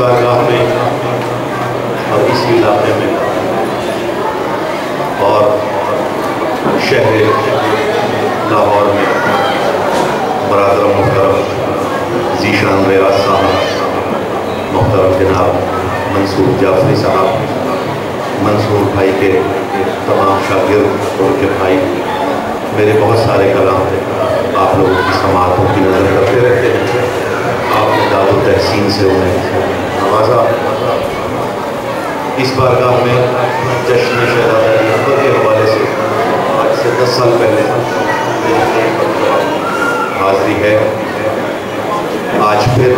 बारगाह में और इसी इलाके में। और शहर लाहौर में बरदर मुहतरम जीशान रियाज साहब, मुहतरम जनाब मंसूर जाफरी साहब, मंसूर भाई के तमाम शागिर्द और उनके भाई, मेरे बहुत सारे कलाम आप लोगों की समातों की नज़र करते रहते हैं। आपने दादो तहसीन से उन्हें नवाजा। इस बारगाह में जश्न शहजादी के हवाले से, आज से दस साल पहले हाजिरी है। आज फिर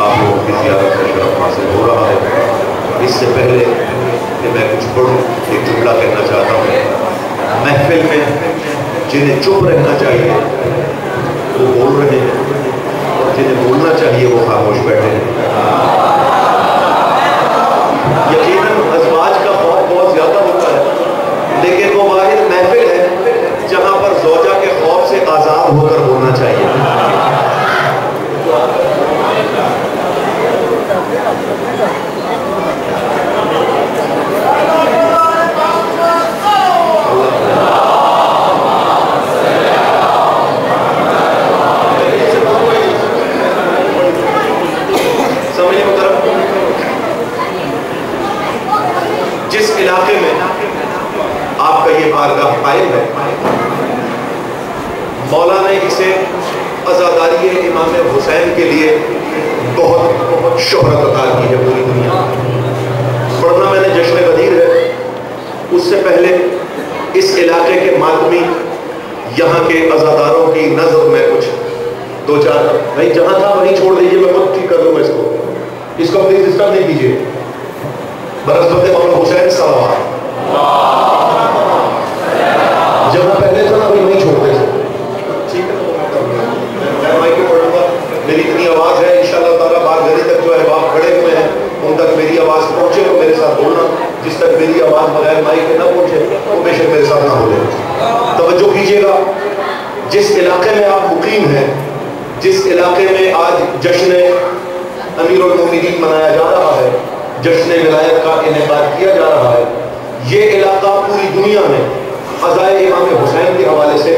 आप लोगों की जियारत का शरफ हासिल हो रहा है। इससे पहले कि मैं कुछ पढ़ूँ, एक जुमला कहना चाहता हूँ। महफिल में जिन्हें चुप रहना चाहिए, वो बोल रहे हैं जिन्हें बोलना चाहिए, वो खामोश बैठे हैं। अजवाज का खौफ बहुत ज़्यादा होता है। लेकिन वो वाहिद महफिल है, जहाँ पर जोजा के खौफ से आज़ाद होकर होना चाहिए। समझिए मुहतरम जिस इलाके में आपका ये बारगाह कायम है। मौला ने इसे आज़ादारी इमाम हुसैन के लिए बहुत बहुत शोहरत अदा की है पूरी दुनिया। पढ़ना मैंने जश्न गदीर है। उससे पहले इस इलाके के मातमी यहाँ के अजादारों की नज़र में कुछ दो चार नहीं जहाँ था वहीं छोड़ दीजिए, मैं खुद ठीक कर लूँगा इसको। इसको प्लीज़ डिस्टर्ब नहीं कीजिए। बरसमत मौला हुसैन सलाम जहाँ पहले था ना वही वहीं छोड़ते थे ठीक है मैं माइक पे पढ़ूँगा मेरी इतनी आवाज़ है इंशाल्लाह ताला बाहर घड़ी तक जो है बाप खड़े हुए हैं उन तक मेरी आवाज़ पहुँचे और मेरे साथ बोलना जिस तक मेरी आवाज़ बगैर माइक के ना पहुँचे वो बेशक मेरे साथ ना बोले तवज्जो कीजिएगा। जिस इलाके में आप मुकीम हैं, जिस इलाके में आज जश्न अमीर उलमोमिनीन मनाया जा रहा है जश्न विलायत का इनका किया जा रहा है, ये इलाका पूरी दुनिया में ख़जाए इमाम हुसैन के हवाले से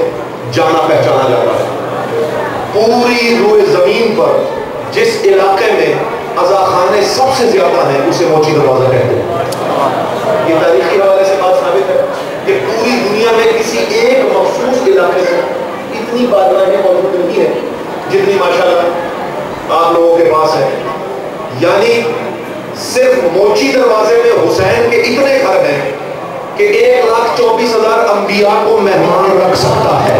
जाना पहचाना जाता है। पूरी रूए ज़मीन पर जिस इलाके में अजा खाने सबसे ज़्यादा हैं, उसे मोची दरवाज़ा कहते हैं। ये तारीखी हवाले से बात साबित है कि पूरी दुनिया में किसी एक मखसूस इलाके में इतनी बादलाएँ मौजूद नहीं है जितनी माशाल्लाह आप लोगों के पास है। यानी सिर्फ़ मोची दरवाजे में हुसैन के इतने घर हैं कि एक लाख चौबीस हज़ार अंबिया को मेहमान रख सकता है।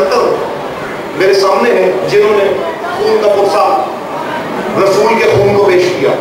अंकल मेरे सामने हैं जिन्होंने खून का पुरसा रसूल के खून को पेश किया।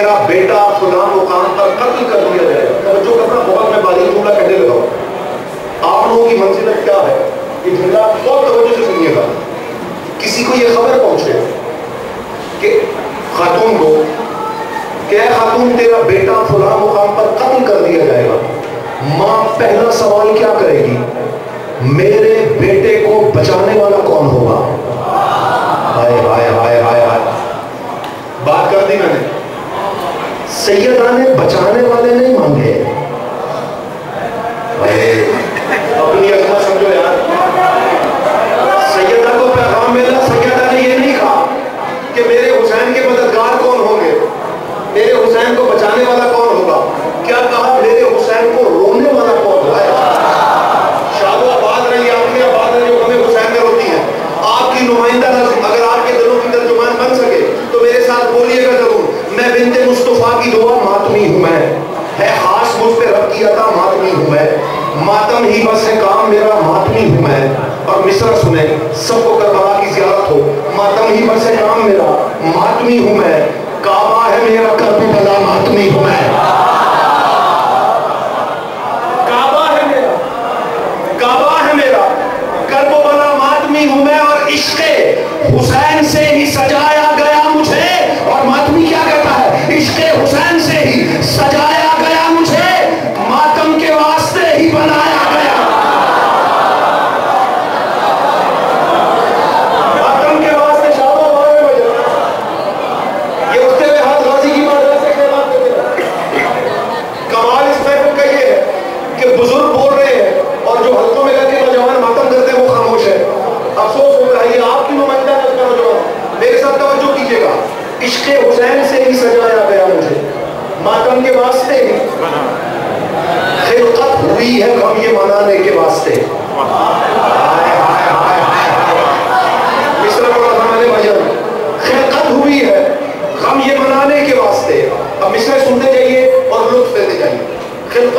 तेरा बेटा खुदा मुकाम पर कत्ल कर दिया जाएगा। तवज्जो करना बहुत मैं बारी जुमला कहने लगा आप लोगों की मंजिलत क्या है? ये जुमला बहुत तवज्जो से सुनिएगा। किसी को ये खबर पहुँचे कि खातून को क्या खातून तेरा बेटा फुला मुकाम पर कत्ल कर दिया जाएगा। माँ, पहला सवाल क्या करेगी? मेरे बेटे को बचाने वाला कौन होगा? हाय हाय हाय हाय हाय बात कर दी मैंने। सैयदा ने बचाने वाले नहीं मांगे। अपनी अकमा समझो यार। सैयदा को पैगाम मिला सैयदा ने ये नहीं कहा कि मेरे हुसैन के मददगार कौन होंगे? मेरे हुसैन को बचाने वाला की दुआ मातमी हूँ मैं। है खास मुझ पे रब की अदा मातमी हूँ मैं। मातम ही बस है काम मेरा मातमी हूँ मैं। और मिसरा सुने, सबको करबला की ज्यारत हो। मातम ही बस है काम मेरा मातमी हूँ मैं। काबा है मेरा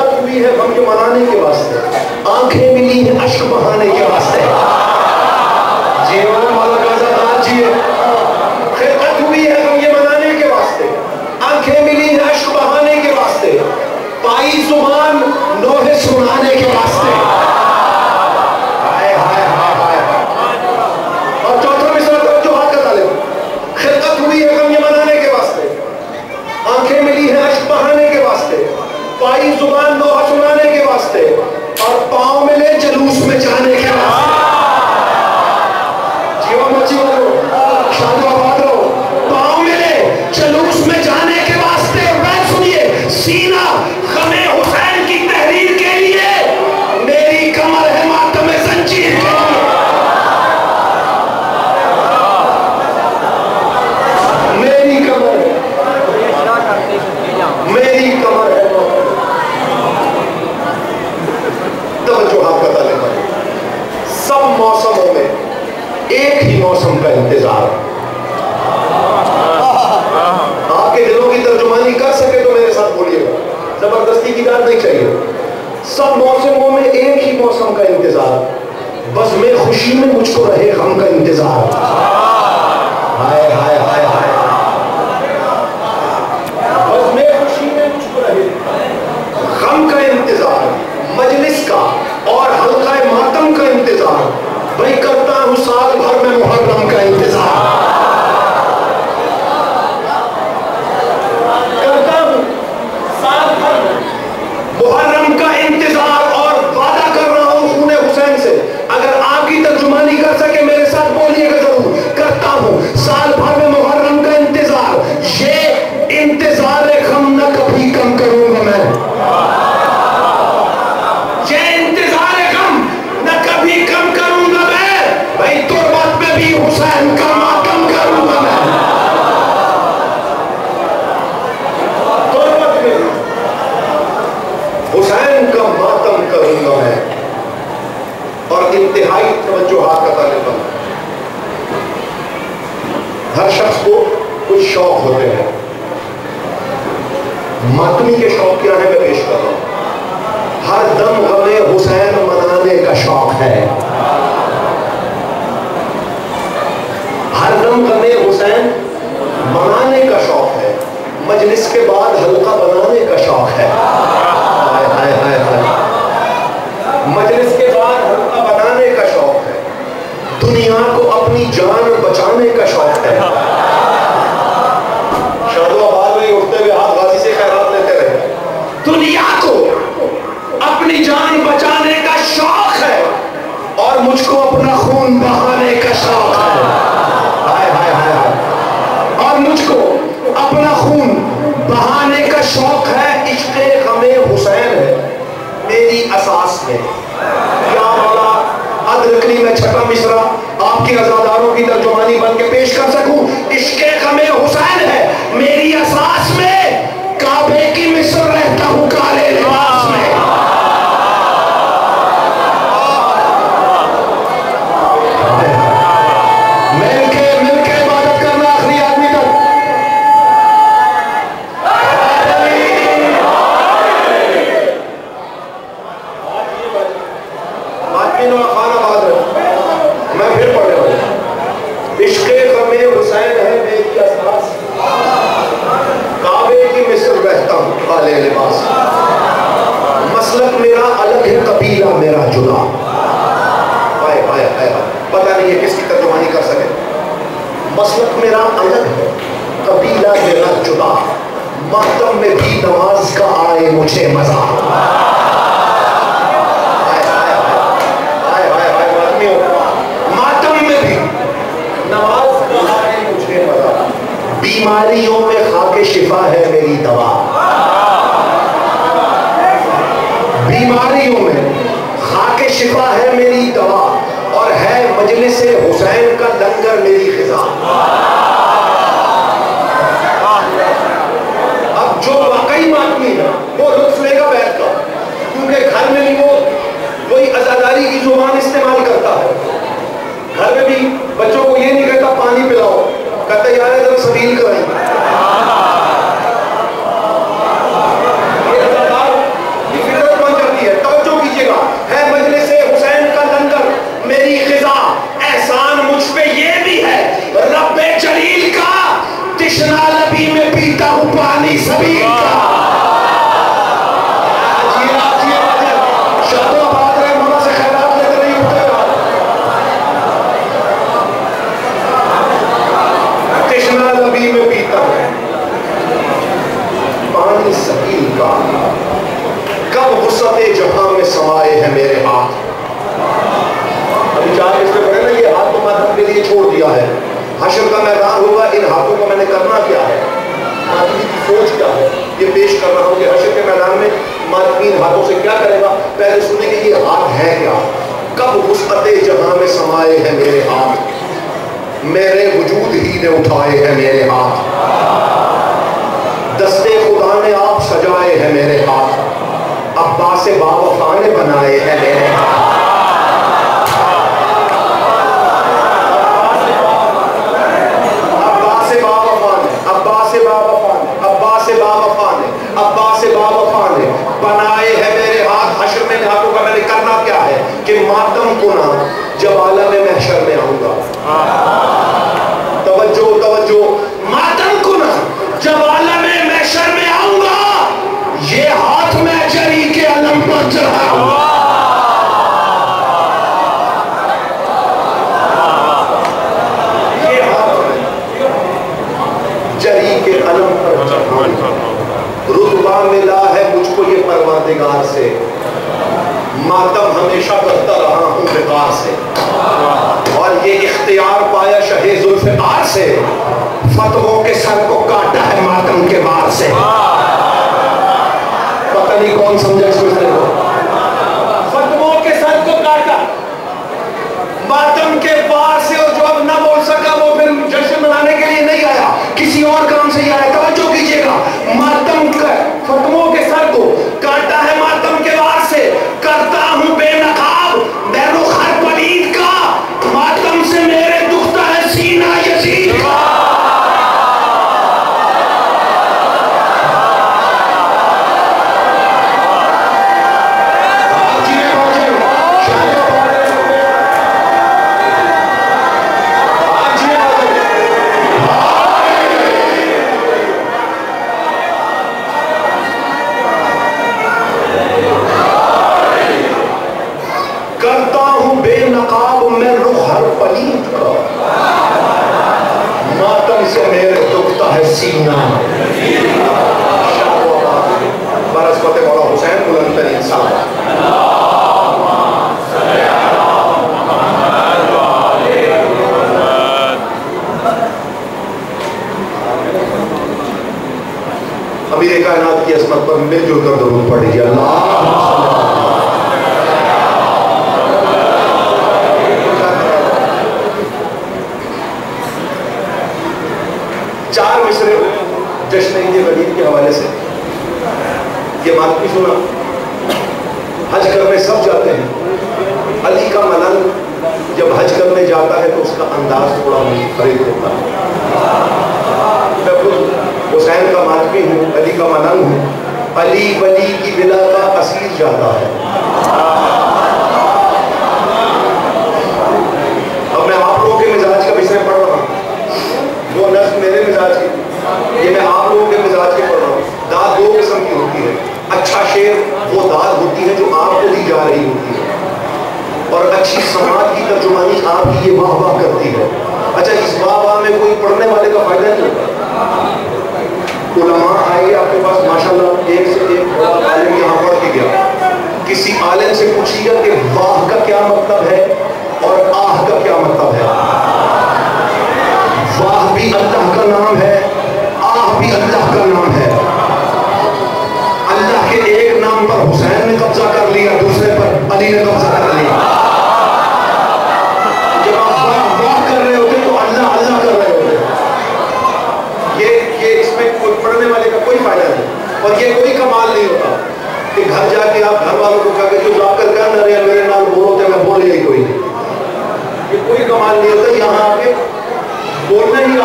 हुई है गम के मनाने के वास्ते। आँखें मिली है अश्क बहाने के वास्ते। है। हरदम कमे हुसैन मनाने का शौक है। मजलिस के बाद हल्का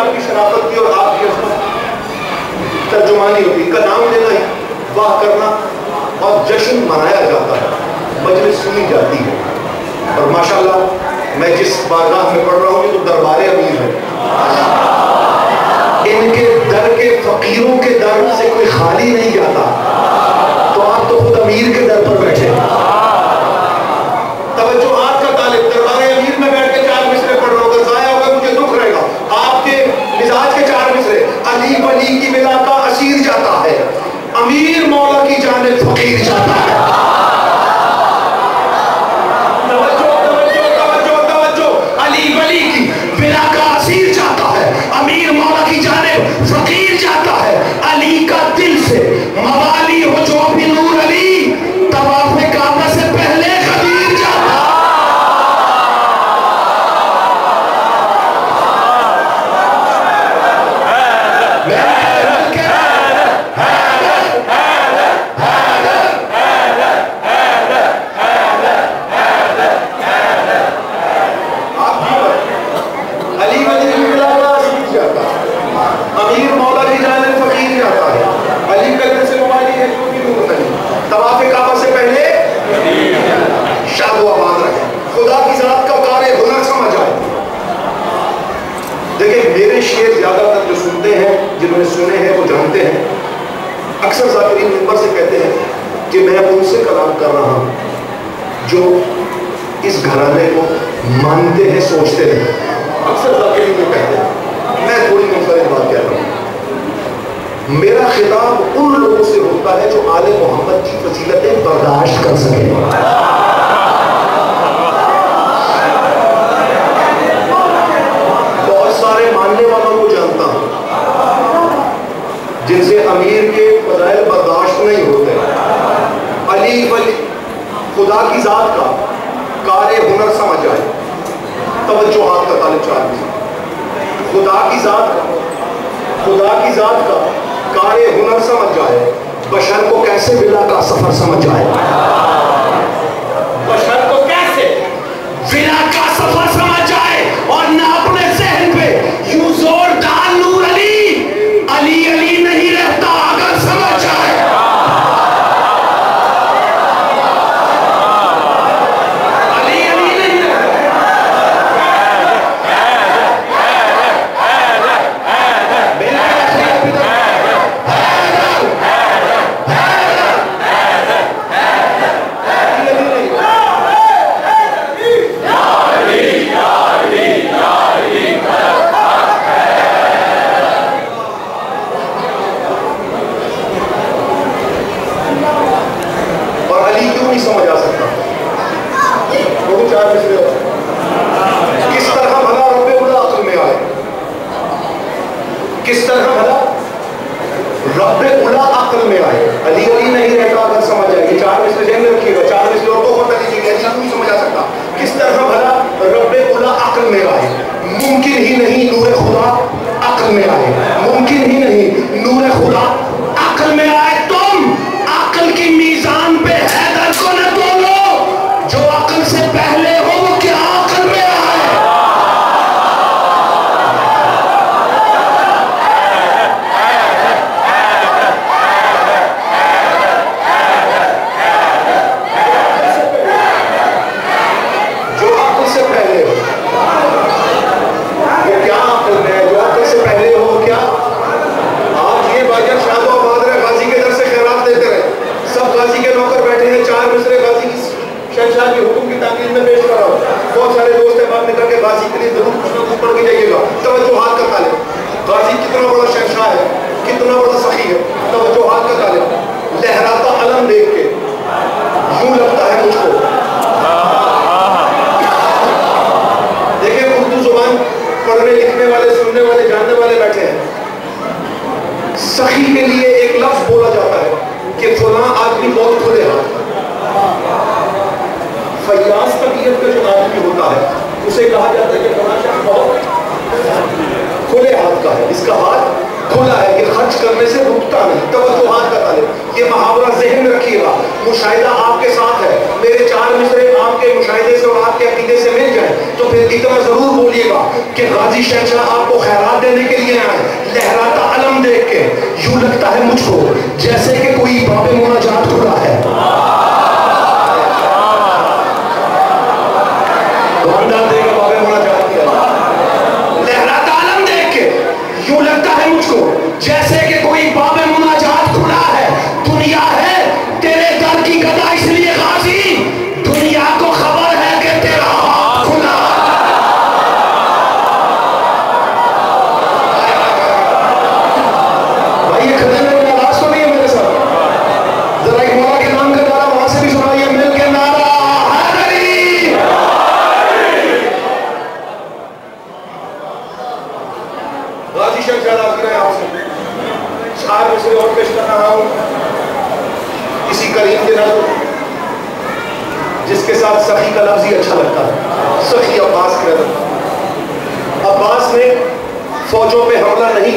इस्लाम की शराफत की और आपकी तर्जुमानी होगी, इनका नाम लेना ही, वाह करना। और जश्न मनाया जाता है, मजलिस सुनी जाती है। और माशाल्लाह, मैं जिस बारगाह में पढ़ रहा हूँ तो दरबार अमीर है। इनके दर के फकीरों के दर से कोई खाली नहीं जाता। तो आप तो खुद अमीर के दर पर बैठे पीर मौला की जाने फकीर जाता है जो इस घराने को मानते हैं, सोचते हैं। अक्सर जाके कहते हैं। मैं थोड़ी मुनफरद बात कह रहा हूँ। मेरा खिताब उन लोगों से होता है जो आले मोहम्मद की फसीलतें बर्दाश्त कर सके। खुदा की जात का कार्य हुनर समझ आए। तो हाथ का तालिब चार में। खुदा की जात का, खुदा की जात का कार हुनर समझ आए। बशर को कैसे मिला का सफ़र समझ आए। जाए तो फिर ज़रूर बोलिएगा कि गाजी शहशाह आपको खैरात देने के लिए आए, लहराता अलम देख के, यूँ लगता है मुझको, जैसे कि कोई बाबे मुनाजात रहा है।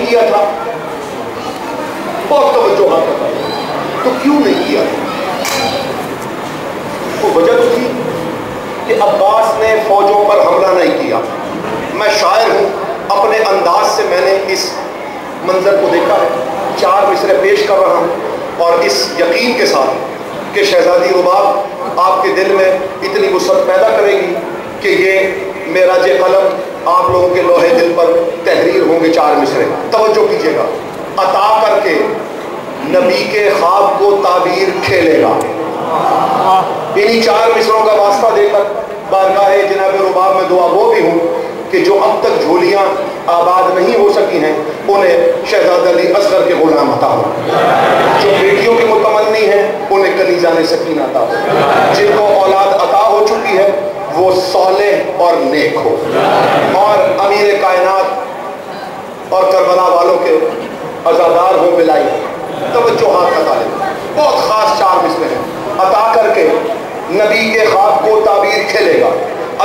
किया था? बहुत तवज्जो हाथ तो क्यों नहीं किया? वो वजह तो थी कि अब्बास ने फौजों पर हमला नहीं किया। मैं शायर हूँ। अपने अंदाज से मैंने इस मंजर को देखा है। चार मिसरे पेश कर रहा हूँ। और इस यकीन के साथ कि शहजादी रुबाब आपके दिल में इतनी वसत पैदा करेगी कि ये मेरा जे कलम आप लोगों के लोहे दिल पर तहरीर होंगे चार मिसरे। तवज्जो कीजिएगा। अता करके नबी के ख्वाब को ताबीर खेलेगा। इन्हीं चार मिसरों का वास्ता देकर बारगाह जनाब रुबाब में दुआ वो भी हूँ कि जो अब तक झोलियाँ आबाद नहीं हो सकी हैं, उन्हें शहजाद अली असगर के गुलाम अता हो। जो बेटियों की मुतमनी हैं, उन्हें कलीजा ने सकीन अता हो। जिनको औलाद अता हो चुकी है वो सौले और नेक हो। और अमीर कायनात और करबला वालों के अजादार हो बिलाई तवज्जो हाथ का तालिब बहुत ख़ास चार मिसरे हैं। अता करके नबी के ख्वाब को ताबीर खेलेगा।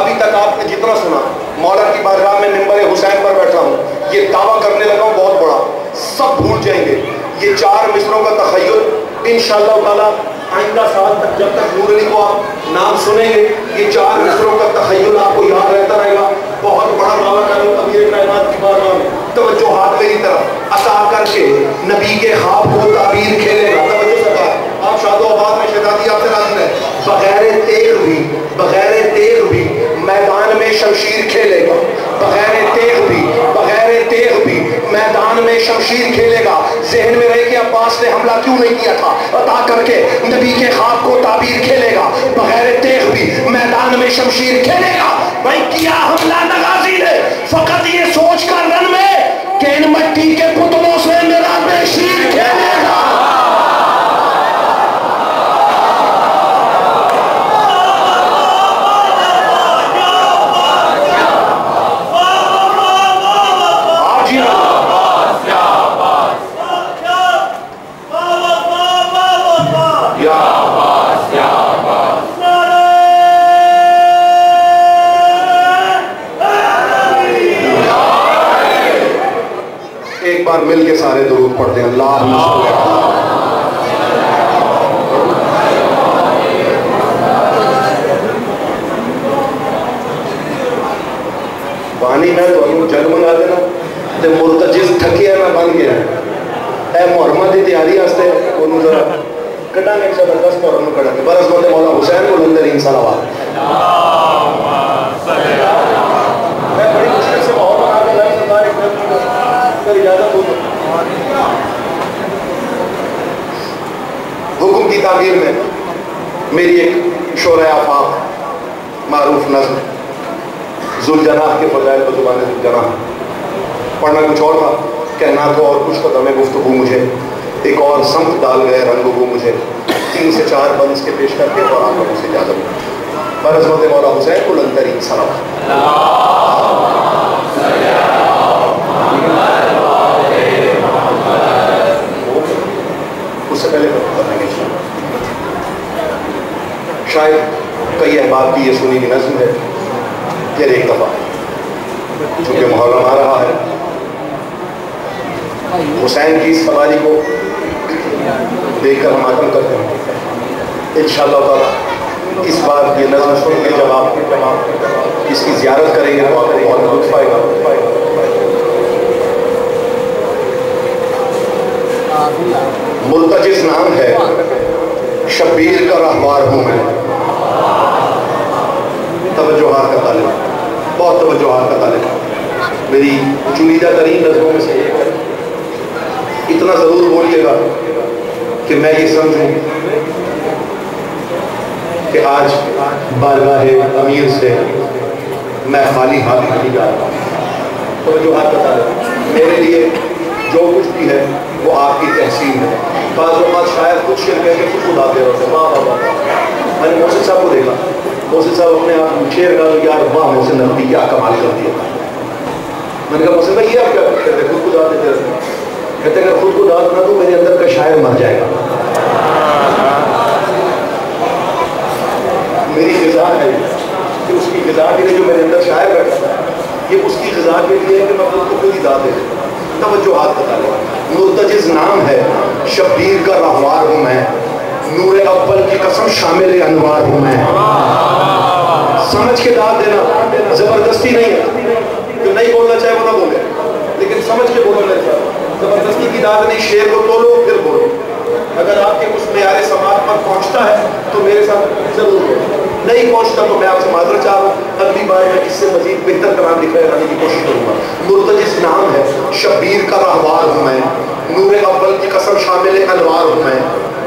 अभी तक आपने जितना सुना, मौला की बारगाह में मिंबर हुसैन पर बैठा हूँ। ये दावा करने लगा हूँ, बहुत बड़ा। सब भूल जाएँगे। ये चार मिसरों का तखयल इन ताला आइंदा साल तक जब तक नूर अली को आप नाम सुनेंगे, ये चार मिसरों का तखयल आपको याद रहता रहेगा। बहुत बड़ा कर रहा अमीर कायनात की बारगाह में तवज्जो हाथ मेरी तरफ़। अता करके नबी के ख्वाब को ताबीर खेलेगा। तवज्जो सरकार आप शादो आबाद में शहजादी आपसे राज़ी है बगैर तेग भी, बगैर तेग भी मैदान में शमशीर खेलेगा। बगैर तेग भी। में शमशीर खेलेगा। जहन में रहे कि अब्बास ने हमला क्यों नहीं किया था? अता करके नबी के खाब को ताबीर खेलेगा। बगैर तेग भी मैदान में शमशीर खेलेगा। भाई, किया हमला नगाजी ने फकत सारे दुरूद पढ़ते हैं। अल्लाह पानी मैं तुम्हें जल मंगा देना तो मुर्त जिस थकिया मैं बन गया है मुहरमा की तैयारी जरा कटा एक ज़बरदस्त मुहरम कटा बरस बंदे मौला हुसैन को लंदर इन सलावा मैं बड़ी मुश्किल से माहौल बना की तामीर में मेरी एक शोर आफाक मारूफ नज्म, जुलजनाह के फजाइल बजुबान जुलजनाह। पढ़ना कुछ और था, कहना तो और कुछ तो दमे गुफ्तु मुझे। एक और संत डाल गए रंग मुझे। तीन से चार बंद के पेश करके और आप लोगों से इजाज़त बरसमत मौला हुसैन कुलंतरी सलाम। उससे पहले शायद कई अहबाब की ये सुनी हुई नज्म है, फिर एक दफ़ा चूँकि मुहर्रम आ रहा है। हुसैन की इस सवारी को देखकर हम आतम करते हैं। इन ताला, इस बार ये नज़र सुन के जब आप इसकी जियारत करेंगे तो आपको बहुत लुत्फ आएगा। मुलतजिस नाम है, शब्बीर का रहवार हूँ मैं। तवज्जोहार का तालिब। बहुत तवज्जोहार का तालिब। मेरी चुनीदा तरीन नज़रों में से एक है। इतना ज़रूर बोलिएगा कि मैं ये समझूं कि आज बारगाह अमीर से मैं खाली हाथ नहीं जा रहा। तो हाथ बता रहे मेरे लिए जो कुछ भी है, वो आपकी तहसीन है। बात शायद कुछ शेर कह के कुछ उड़ा दे वाह वाह वाह। मैंने मोहसिन साहब को देखा। मोहसिन साहब अपने आप शेर का यार वाह मोहसिन नकदी क्या कमाल कर दिया। मैंने कहा मोहसिन भाई ये आप क्या कहते हैं? खुद उड़ा देते रहते कहते अगर खुद को दाद ना दो, मेरे अंदर का शायर मर जाएगा। मेरी गजा है कि उसकी गजा के लिए जो मेरे अंदर शायर बैठा है ये उसकी गजा के लिए है कि मैं खुद को खुद ही दाद दे तवज्जो हाथ बता लो मुर्तजिज नाम है, शब्बीर का रहवार हूँ मैं। नूर अव्वल की कसम शामिल अनवार हूँ मैं। समझ के दाद देना ज़बरदस्ती नहीं है। जो नहीं बोलना चाहे वो ना बोले, लेकिन समझ के बोलना चाहिए ज़बरदस्ती की दाद नहीं, शेर को तोलो, फिर बोलो। अगर आपके कुछ मैार समाज पर पहुँचता है तो मेरे साथ ज़रूर बोलो। नहीं पहुँचता तो मैं आपसे माजर चाह रहा हूँ, अगली बार मैं इससे मजीद बेहतर कलाम करार दिखाने की कोशिश करूँगा। मुर्तजिस नाम है, शब्बीर का रहवार हूँ मैं। नूर अव्वल की कसम शामिल अनवार हूँ मैं।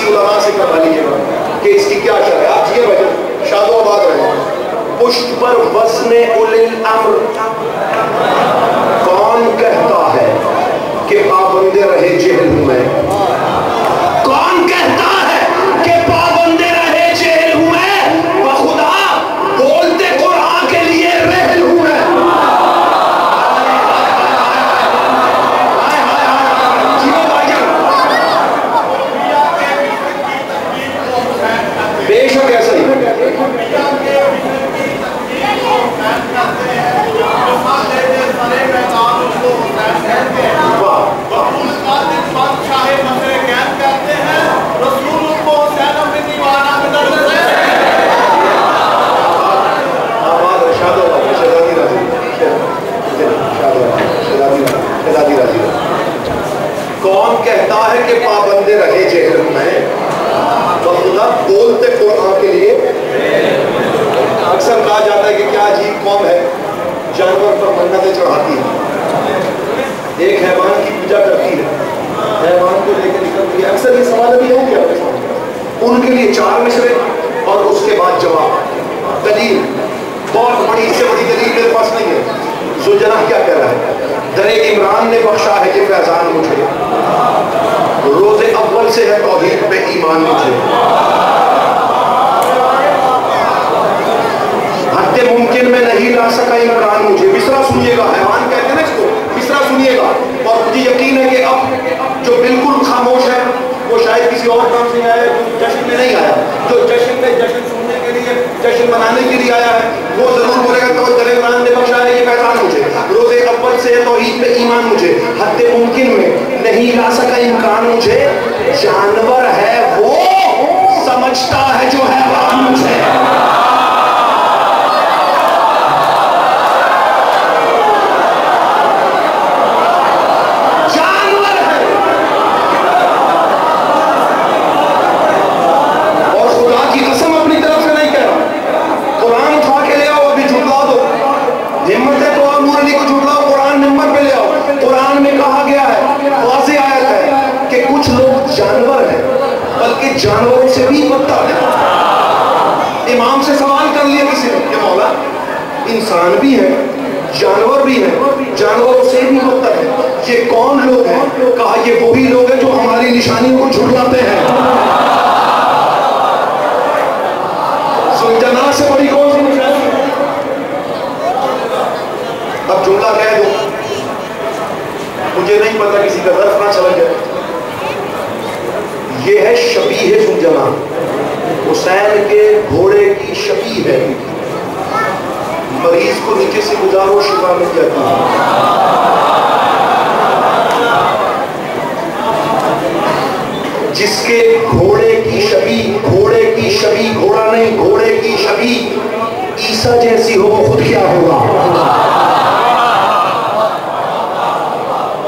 किसी उलमा से करवा लीजिएगा कि इसकी क्या शर है? आप ये भजन शादोबाद रहे। पुष्ट पर वज़न उल अम्र कौन कहता है कि पाबंदे रहे जेल हूँ मैं कौन कहता है कि पाबंदे रहे जेल हूँ मैं बखुदा बोलते कुरान के लिए रहल हूँ मैं हाय, हाय, हाय। जियो भाईजान। बेशक ऐसा ही वाह आवाज़ है, शादोबाद, शहजादी राज़ी। शादोबाद, शहजादी राज़ी, शहजादी राज़ी। कौन कहता है कि पाबंदे रहे जेल में बखुदा बोलते कुरान के लिए अक्सर कहा जाता है कि क्या अजीब कौम है जानवर पर मन्नतें चढ़ाती है। एक हैवान की पूजा करती है। हैवान को लेकर निकलती है। अक्सर ये सवाल अभी हो सामने। उनके लिए चार मिसरे और उसके बाद जवाब। दलील। बहुत बड़ी, इससे बड़ी दलील मेरे पास नहीं है। सुलझना क्या कह रहा है? दरे इमरान ने बख्शा है कि फैजान मुझे। रोज़े अव्वल से है तौहीद पे ईमान मुझे। हत्या मुमकिन में नहीं ला सका इमरान मुझे। मिसरा सुनिएगा हैवान कहते हैं ना इसको मिसरा सुनिएगा। और मुझे यकीन है कि अब जो बिल्कुल खामोश है वो शायद किसी और काम से आया है, जश्न में नहीं आया। जो जश्न में जश्न सुनने के लिए जश्न मनाने के लिए आया है वो ज़रूर बोलेगा तो दर इमरान ने बख्शा है ये पहचान मुझे। रोज़े अव्वल से है तौहीद पे ईमान मुझे। हत्या मुमकिन में नहीं ला सका इमकान मुझे। जानवर है वो समझता है जो है मुझे जानवर है और खुदा की कसम अपनी तरफ़ से नहीं कह रहा कुरान उठा के ले आओ अभी झुटला दो हिम्मत है तो आप नूर अली को झुटलाओ कुरान नंबर पे ले आओ कुरान में कहा गया है वाजे आयत है कि कुछ लोग जानवर हैं बल्कि जानवरों से भी बदतर है। इमाम से सवाल कर लिया किसी ने? मौला, इंसान भी है, जानवर भी है, जानवरों से भी बदतर है। ये कौन लोग हैं? कहा, ये वही लोग हैं जो हमारी निशानियों को झुटलाते हैं। से बड़ी कौन सी अब जुमला कह दो। मुझे नहीं पता किसी का दर्द ना चला जाए। ये है शबी है सुलझना हुसैन के घोड़े की शबी है। मरीज़ को नीचे से गुजारो, शिफा मिल जाती है। जिसके घोड़े की शबी, घोड़े की शबी, घोड़ा नहीं, घोड़े की शबी ईसा जैसी हो खुद क्या होगा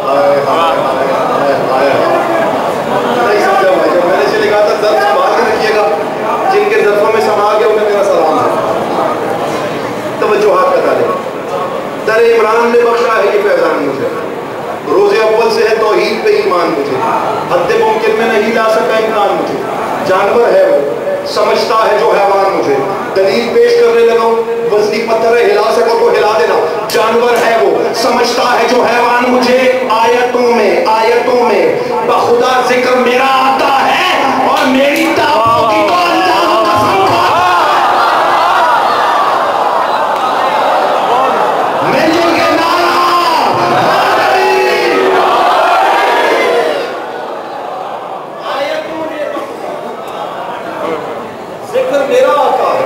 हाय, हाय, हाय, हाय, हाय, हाय। नहीं समझा भाई जब मैंने इसलिए कहा था दर्द संभाल के रखिएगा जिनके दर्फों में समा गया उन्हें मेरा सलाम है तवज्जो हाथ लगा दे दर इमरान ने बख्शा है ये फैजान मुझे रोज़े अव्वल से है तौहीद पे ईमान मुझे हद मुमकिन में नहीं ला सका इमरान मुझे। जानवर है वो, समझता है जो हैवान मुझे। दलील पेश करने लगा, वजनी पत्थर है हिला सको तो हिला देना। जानवर है वो, समझता है जो हैवान मुझे। आयतों में आयतों में, बखुदा ज़िक्र मेरा आता है और मेरी दावों की तो अल्लाह कसम खाता मिलेंगे नारा ज़िक्र मेरा आता है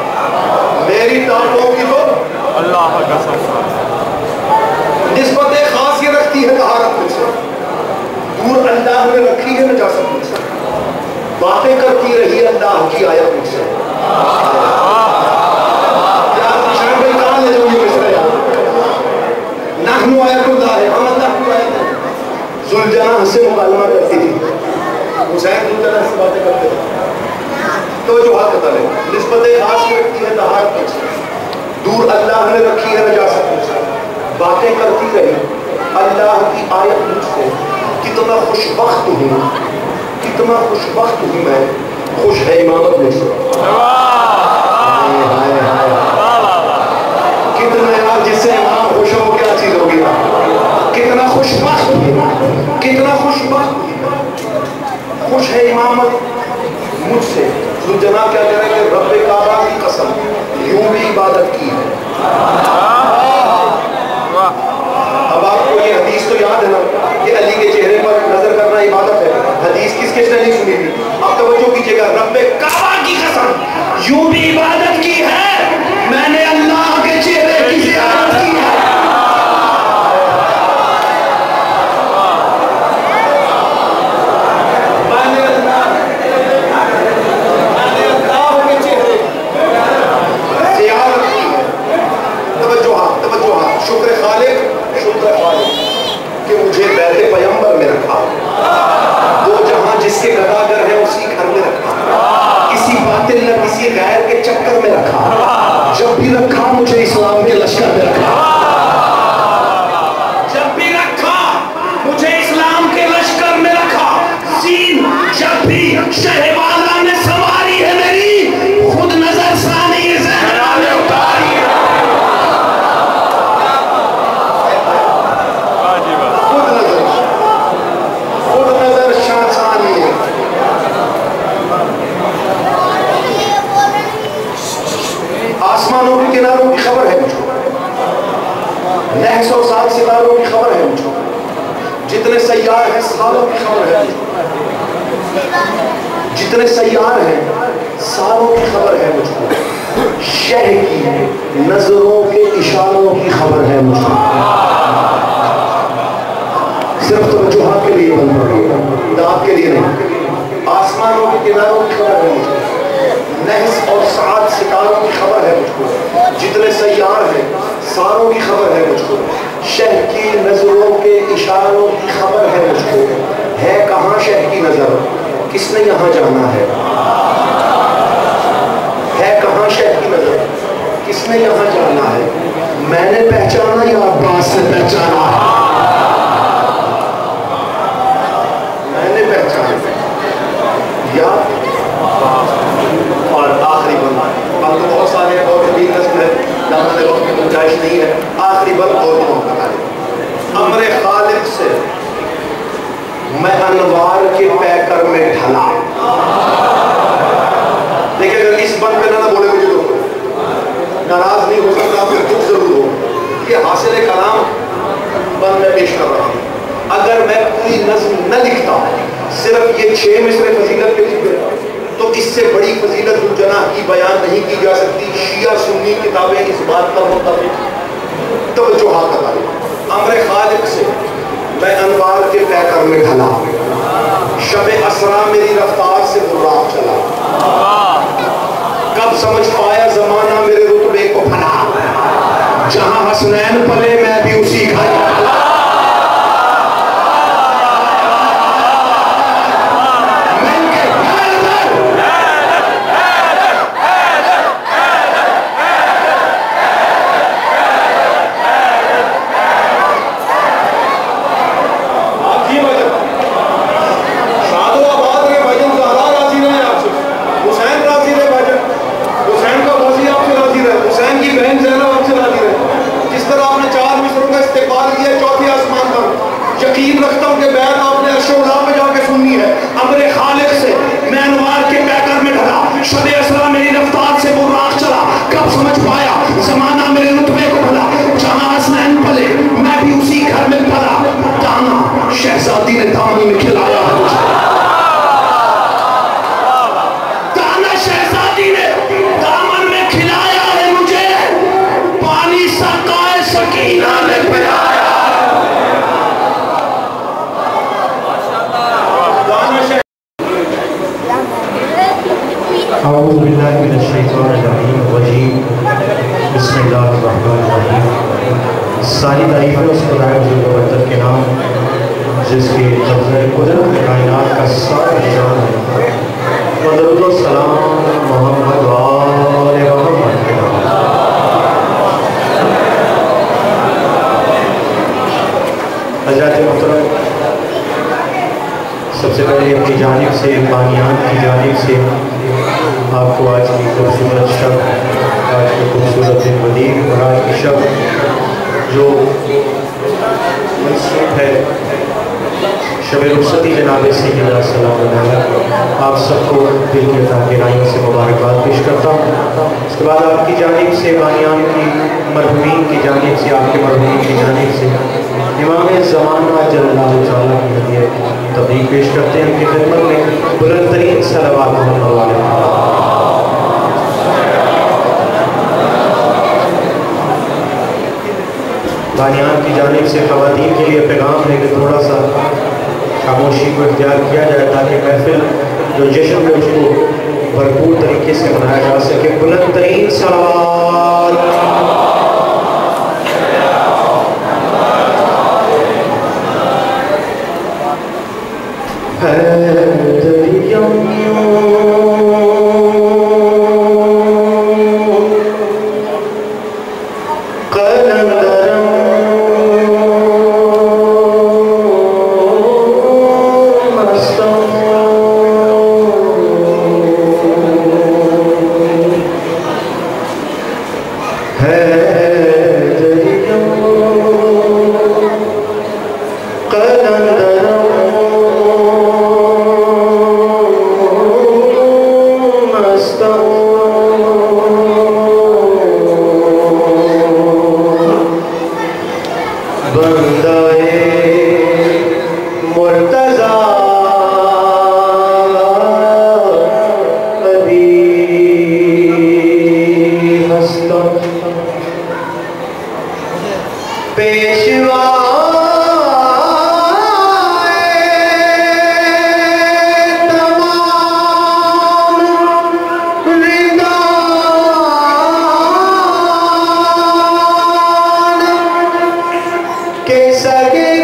मेरी दावों की तो अल्लाह कसम निस्बत खास ये रखती है तहारत मुझसे दूर अल्लाह ने रखी है नजासत मुझसे बातें करती रही अल्लाह की आयत मुझसे यार निशान भाई कहाँ ले जाओ ये मिसरा यार नहनु आयतुल्लाह है हम अल्लाह की आयत है जुलजना से मुकालमा करती थी हुसैन जुलजना से बातें करते थे तो जो हाथ बता निस्बत खास रखती है तहारत मुझसे दूर अल्लाह ने रखी है नजासत मुझसे बातें करती रही। अल्लाह की आयत मुझसे कितना खुशबख्त हूँ। कितना खुशबख्त हूँ मैं। खुश है इमामत। कितना हो, क्या चीज़ कितना हूँ। कितना खुशबख्त खुश है इमामत मुझसे। तो जनाब क्या कह रहे हैं रब काबा की कसम, यूँ भी इबादत की है। अब आपको ये हदीस तो याद है ना, कि अली के चेहरे पर नज़र करना इबादत है। हदीस किस किसने नहीं सुनी थी? आप तवज्जो कीजिएगा रब काबा की कसम, यूँ भी इबादत की है, मैंने जितने सैयार हैं, सालों की खबर है मुझको। शह की नज़रों के इशारों की खबर है मुझको। सिर्फ़ तो के लिए बंद पड़ी, दाब के लिए नहीं, आसमानों के किनारों की खबर है मुझको। नहस और सात सितारों की खबर है मुझको। जितने सैयार हैं सारों की खबर है मुझको। शह की नज़रों के इशारों की खबर है मुझको। है कहाँ शह की नज़र? किसने यहाँ जाना है। है कहाँ शह की नज़र? किसने यहाँ जाना है? मैंने पहचाना या अब्बास ने पहचाना? है मैंने पहचाना। या और आखिरी बंद। अब तो बहुत सारे और भी नस्ल है। दामन वक्त की गुंजाइश नहीं है। आखिरी बंद और बता दे अमर खालिद से मैं अनवार के पैकर में ढला देखिए अगर इस बंद पे ना बोले मुझे तो नाराज़ नहीं हो सकता फिर दुख ज़रूर हो ये हासिल कलाम बंद में पेश कर रहा हूँ। अगर मैं पूरी नज्म न लिखता, सिर्फ़ ये छह मिसरे फजीलत पे लिख देता तो इससे बड़ी फजीलत उलझना की बयान नहीं की जा सकती। शिया सुन्नी किताबें इस बात पर मुताबिक तो जो हाथ लगा अमर खालिक से मैं अनवार के पैकर में ढला शब असरा मेरी रफ्तार से गुर्राम चला। कब समझ पाया जमाना मेरे रुतबे को भला जहाँ हसनैन पले, मैं भी उसी घर। जानब से बानियान की मरहूमिन की जानब से, आपके मरहूमिन की जानब से। इमाम ज़माना जल्ला की हदिय तबलीग पेश करते हैं। उनकी खिदमत में बुलंद तरीन मोहम्मद बानियान की जानब से ख़वान के लिए पैगाम है कि थोड़ा सा खामोशी को इख्तियार किया जाए ताकि महफिल जो जश्न है उसको भरपूर तरीके से मनाया जा सके बुलंद तरीन सवाल आपके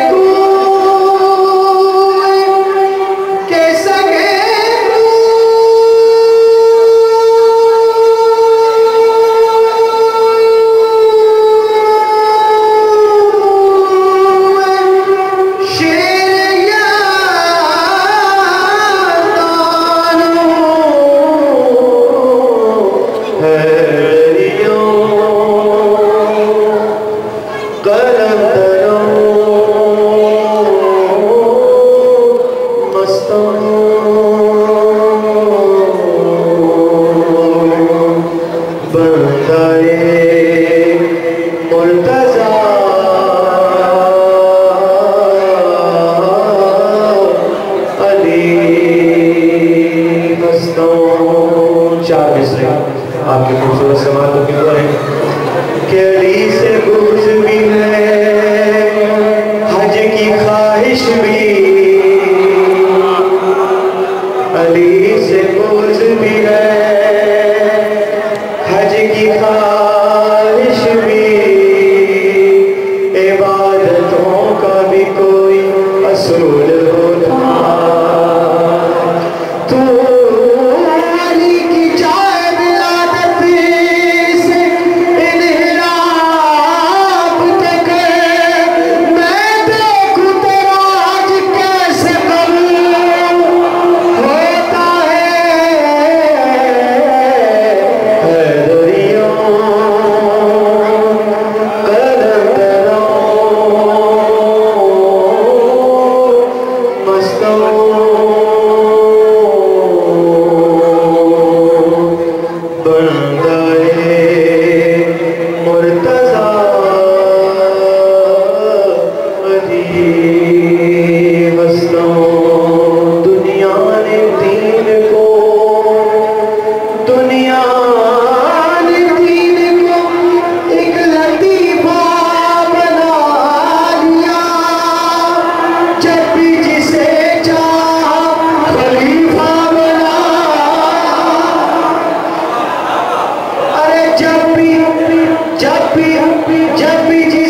जब भी जब भी जी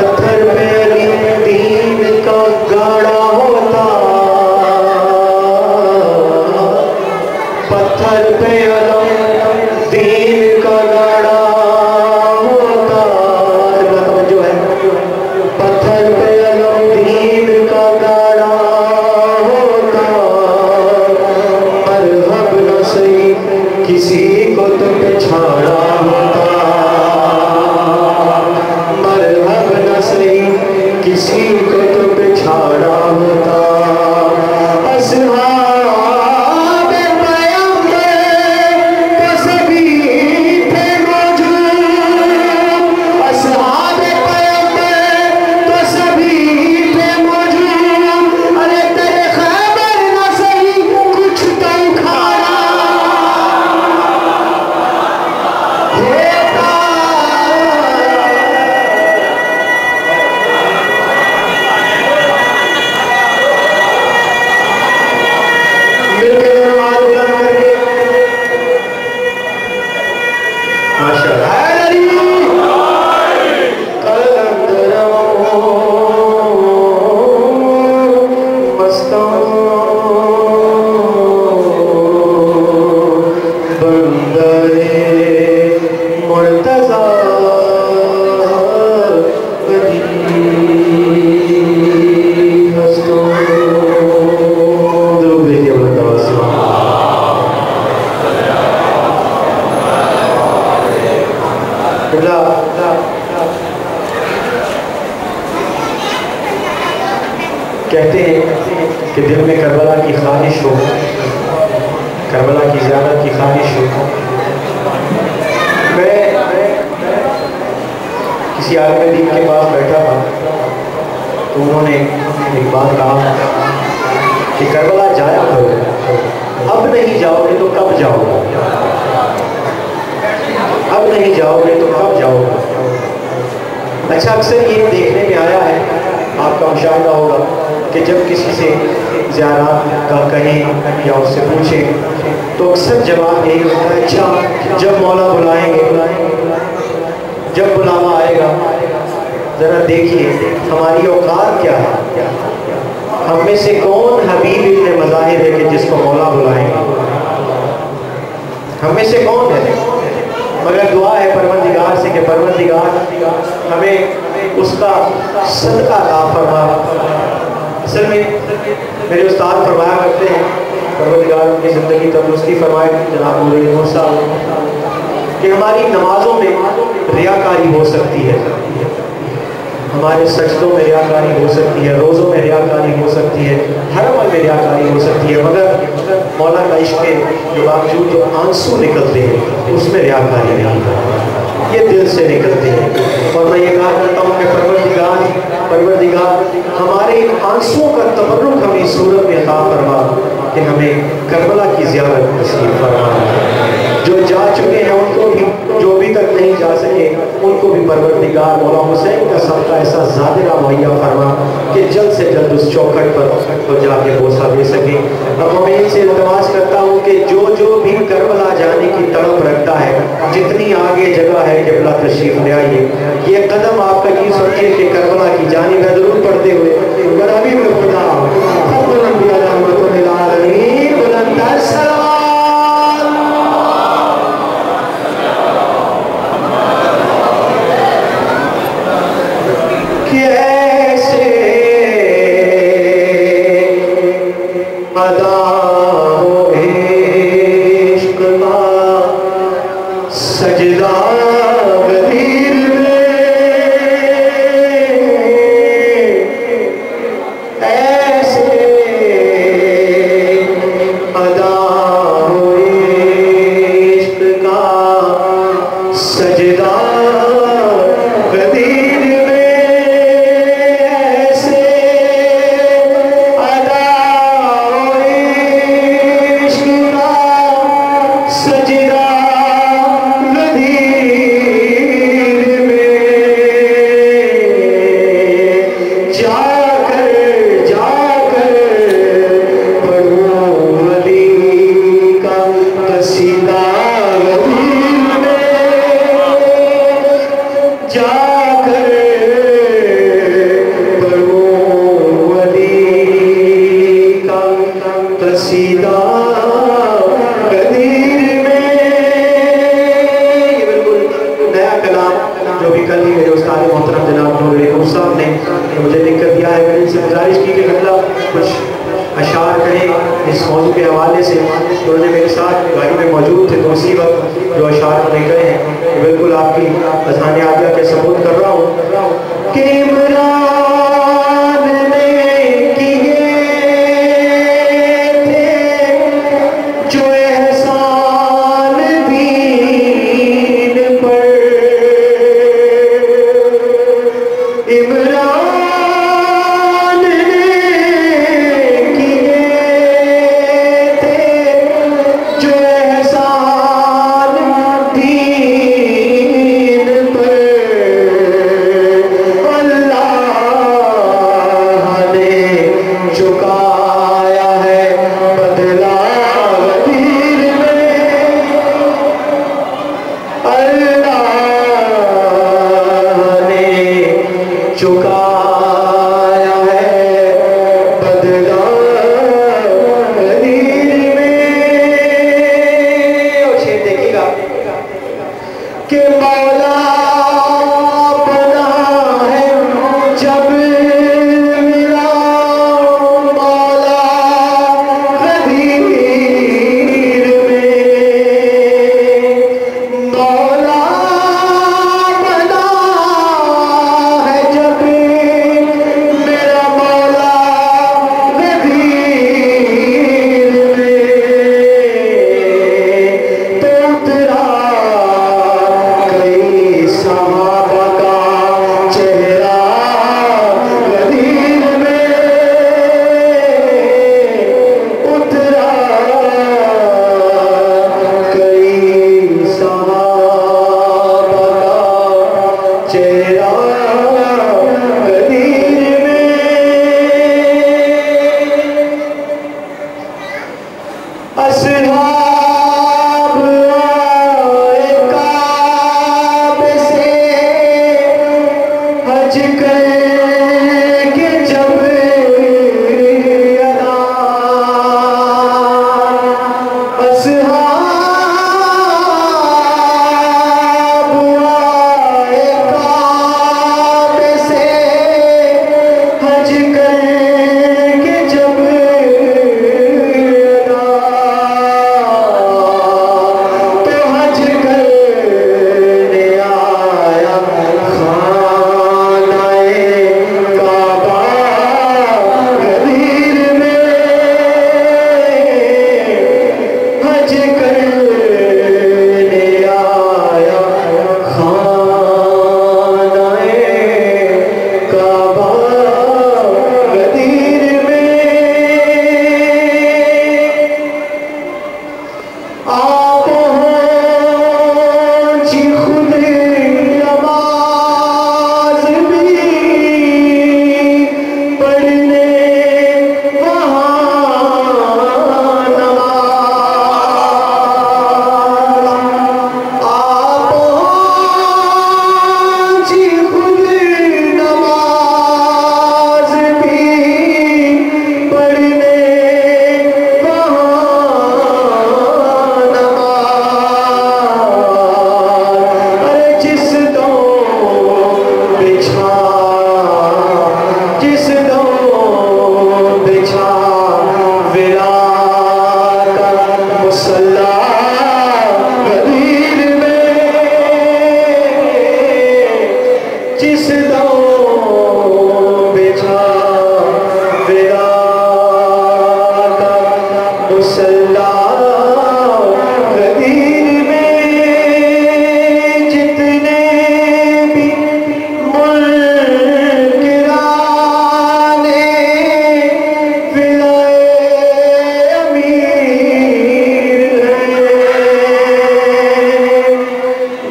पत्थर में अली दीन का गा अक्सर जवाब यही होता है अच्छा जब मौला बुलाएँगे, जब बुलावा आएगा, ज़रा देखिए, हमारी औकात क्या है? हम में से कौन हबीब इतने मज़ाहिर है कि जिसको मौला बुलाएँगे? हम में से कौन है? मगर दुआ है परवरदिगार से कि परवरदिगार, हमें उसका सदका लाभ फरमा। असल में मेरे उस्ताद फरमाया करते हैं परवरदिगार उनकी ज़िंदगी तंदुरुस्ती फरमाए जनाब नूर साहब, कि हमारी नमाजों में रियाकारी हो सकती है। हमारे सजदों में रियाकारी हो सकती है, रोज़ों में रियाकारी हो सकती है, हर अमल में रियाकारी हो सकती है, मगर मौला का इश्क के बावजूद जो आँसू निकलते हैं, उसमें रियाकारी नहीं ये दिल से निकलते हैं। और मैं ये कहा करता हूँ कि परवरदिगार परवरदिगार, हमारे आंसुओं का तबरुक हमें सूरत में अता फरमा कि हमें करबला की ज़्यारत नसीब फरमा जो जा चुके हैं उनको भी, जो अभी तक नहीं जा सके, उनको भी परवरदिगार मौला हुसैन का सबका ऐसा ज़ादिरा मुहैया फरमा कि जल्द से जल्द उस चौखट पर तो जाके बोसा दे सके। अब मैं इनसे इल्तमास करता हूँ कि जो जो भी करबला जाने की तड़प रखता है, जितनी आगे जगह है किबला तशरीफ़ ले आइए। ये कदम आपका ये सोचिए कि करबला की जानी है ज़रूर पढ़ते हुए। अभी में खुदा बुलंद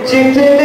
今天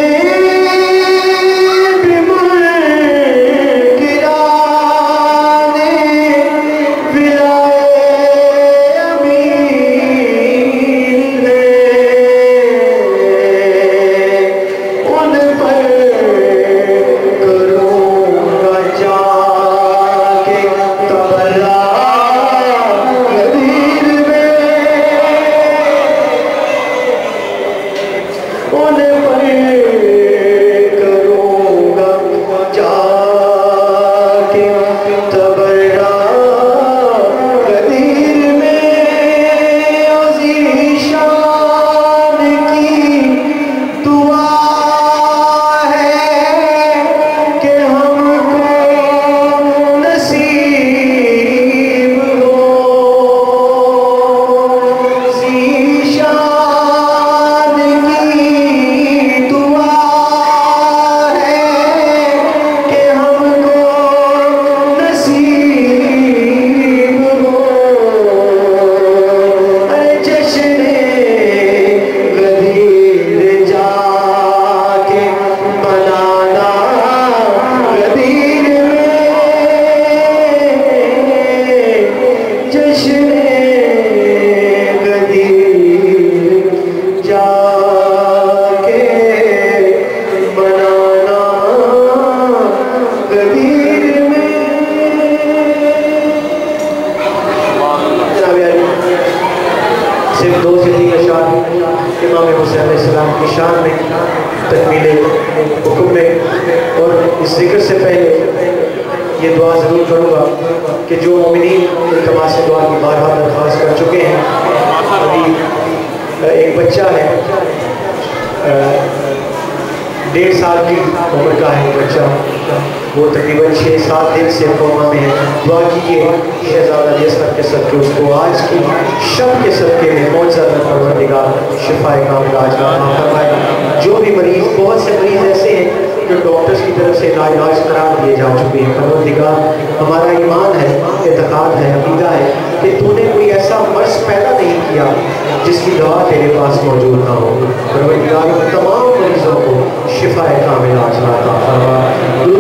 दिया जिसकी दवा तेरे पास मौजूद ना हो परवरदिगार तमाम मरीजों को शिफा कामिल आचरा का फरमा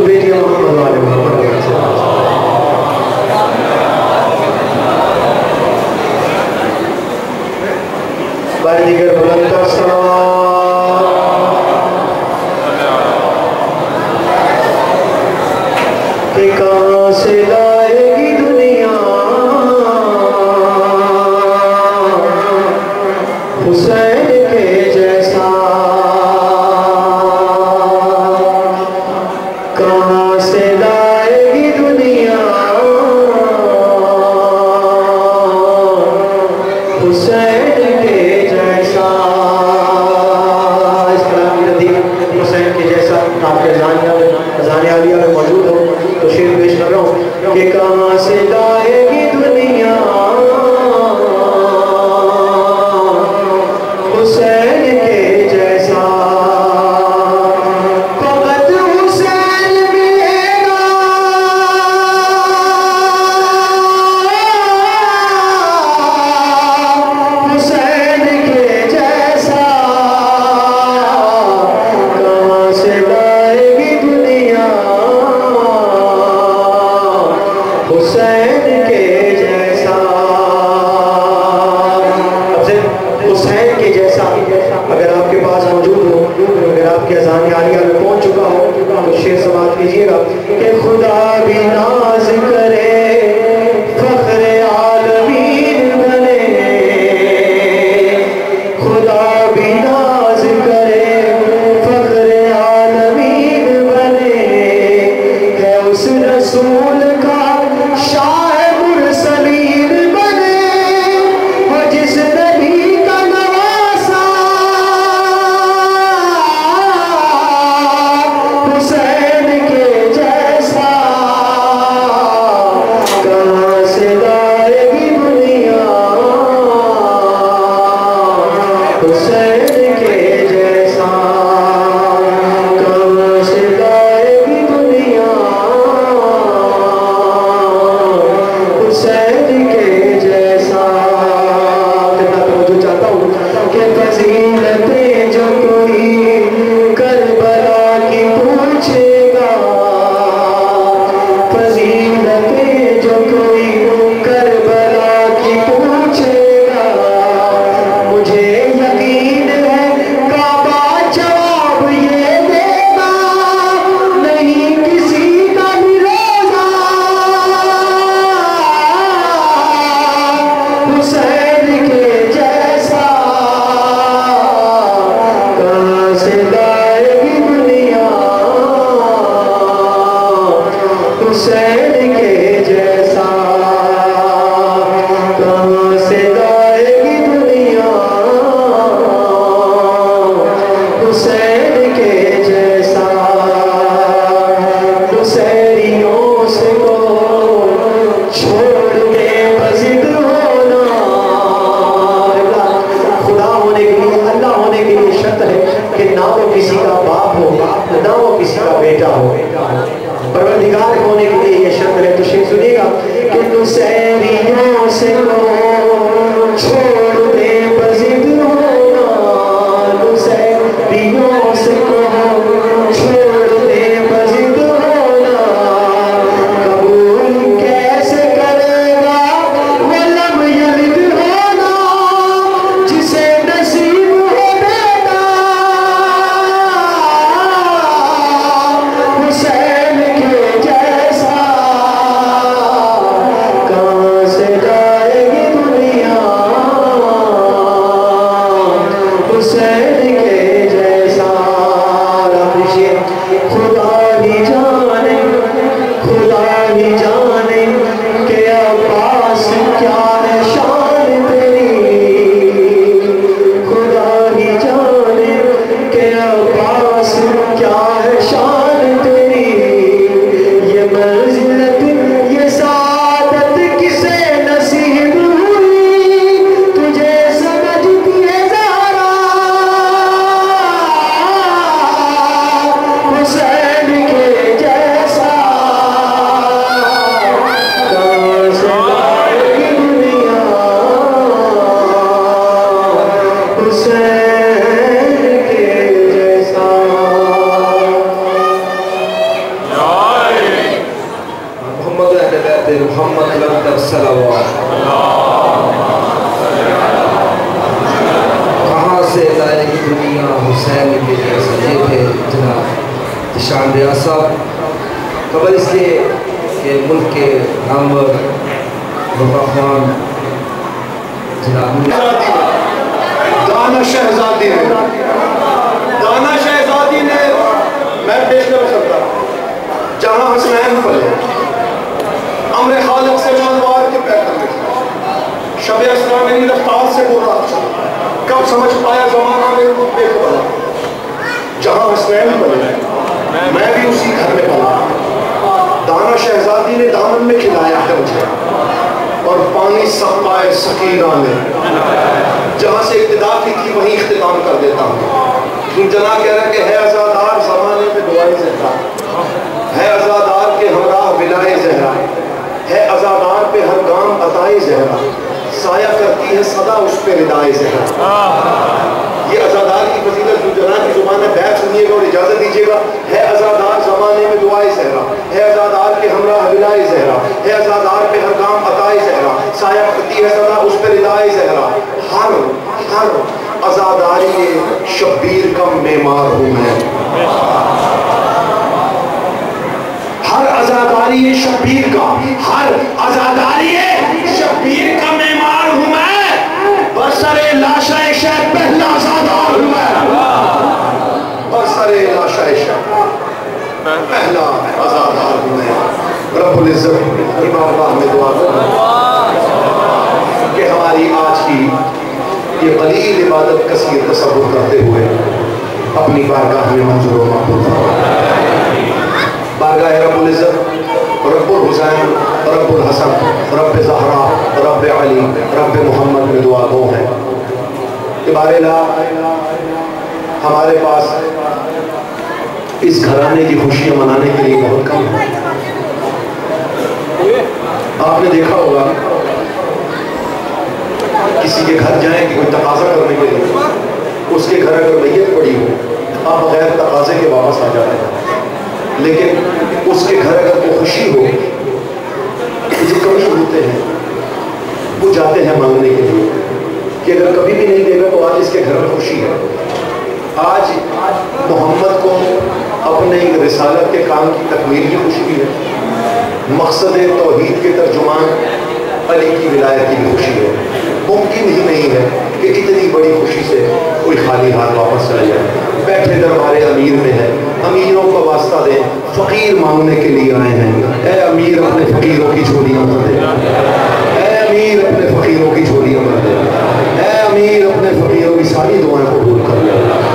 भेजिए मोहम्मद वाले मोहम्मद बुलंद का सलाम। हमारे पास इस घराने की खुशियाँ मनाने के लिए बहुत कम है। आपने देखा होगा, किसी के घर जाए कि कोई तकाजा करने के लिए। उसके घर अगर मैयत पड़ी हो, आप बगैर तकाजे के वापस आ जाते हैं। लेकिन उसके घर अगर कोई खुशी हो, जो कमी होते हैं, वो जाते हैं मांगने के लिए। कि अगर कभी भी नहीं देगा तो आज इसके घर में खुशी है। आज मोहम्मद को अपने रिसालत के काम की तकमील की खुशी है। मकसद तोहीद के तर्जुमान अली की विलायत की खुशी है। मुमकिन ही नहीं है कि इतनी बड़ी खुशी से कोई खाली हाथ वापस चला जाए। बैठे दरबारे अमीर में है। अमीरों को वास्ता दें, फकीर मांगने के लिए आए हैं। ए अमीर अपने फकीरों की झोलियाँ भर दे। ए अमीर अपने फकीरों की झोलियाँ भर दे। ए अमीर अपने फकीरों की सारी दुआएँ कबूल कर ए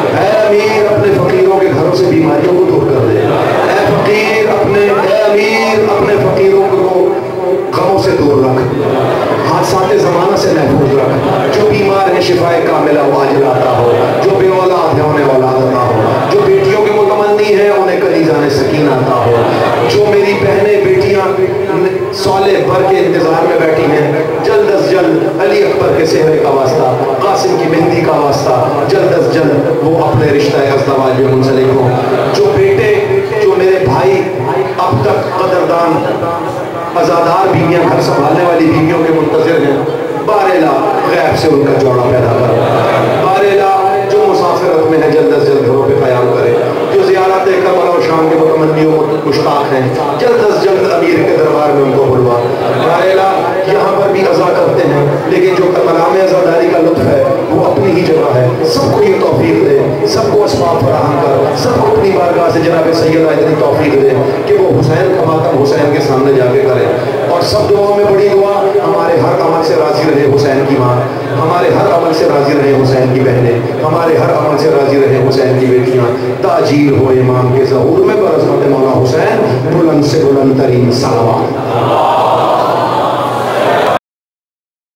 अमीर अपने फकीरों के घरों से बीमारियों को दूर कर दे। ए फकीर अपने ए अमीर अपने फकीरों को गमों से दूर रख। हादसात ज़माना से महफूज रख। जो बीमार है, शिफाए का मिला वाज लाता हो। जो बेवला है उन्हें औलाद आता हो। मुतमनी है, उन्हें कहीं जाने सकीन आता हो। जो मेरी बहने, बेटियाँ, सौले भर के इंतज़ार में बैठी हैं, जल्द अज जल्द अली अकबर के सेहरे का वास्ता, कासिम की मेहंदी का वास्ता, जल्द अज जल्द वो अपने रिश्ता अजदवाज में मुंसलिक हो। जो बेटे, जो मेरे भाई, अब तक कदरदान, आज़ादार बीवियाँ घर संभालने वाली बीवियों के मुंतजर हैं बारेला गैब से उनका जोड़ा पैदा कर। बारेला जो मुसाफिरत में है, जल्द अज जल्द घरों पर क़याम करे। जो जियारत करबला और शाम के मुतमनियों मुश्ताक हैं, जल्द अज जल्द अमीर के दरबार में उनको बुलवा। बारेला यहाँ पर भी अजा करते हैं, लेकिन जो मकाम अजादारी का लुत्फ है, वो अपनी ही जगह है। सबको ये तोफीक दे, सबको इसबाब फराहम कर, सबको अपनी बारगाह से जनाब सैदा इतनी तोफीक दे कि वो हुसैन का मातम हुसैन के सामने जाके करे। और सब दुआओं में बड़ी दुआ, हमारे हर अमल से राज़ी रहे हुसैन की माँ। हमारे हर अमल से राज़ी रहे हुसैन की बहनें, हमारे हर अमल से राज़ी रहे हुसैन की बेटियाँ। ताजीर हो इमाम के जहूर में बरसमत मौला हुसैन, बुलंद से बुलंद तरीन सलावात।